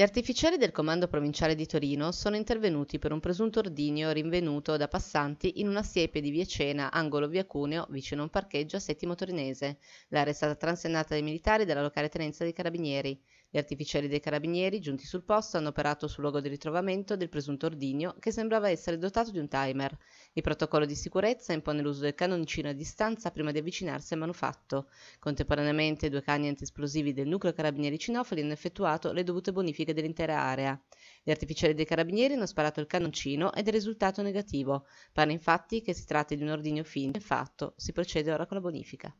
Gli artificieri del Comando Provinciale di Torino sono intervenuti per un presunto ordigno rinvenuto da passanti in una siepe di via Cena, angolo via Cuneo, vicino a un parcheggio a Settimo Torinese. L'area è stata transennata dai militari della locale tenenza dei Carabinieri. Gli artificieri dei Carabinieri, giunti sul posto, hanno operato sul luogo di ritrovamento del presunto ordigno, che sembrava essere dotato di un timer. Il protocollo di sicurezza impone l'uso del cannoncino a distanza prima di avvicinarsi al manufatto. Contemporaneamente, due cani antiesplosivi del nucleo Carabinieri Cinofoli hanno effettuato le dovute bonifiche verifiche dell'intera area. Gli artificieri dei carabinieri hanno sparato il cannoncino ed è risultato negativo. Pare infatti che si tratti di un ordigno finto. Infatti, si procede ora con la bonifica.